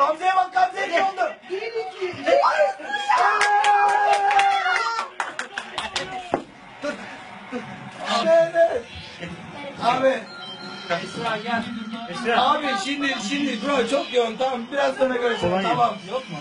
Gamze'ye bak Gamze iki şey oldu. Bir iki. Evet. Abi. Esra gel. Esra. Abi şimdi şimdi bro çok yoğun tamam biraz sonra görüşürüz tamam yok mu?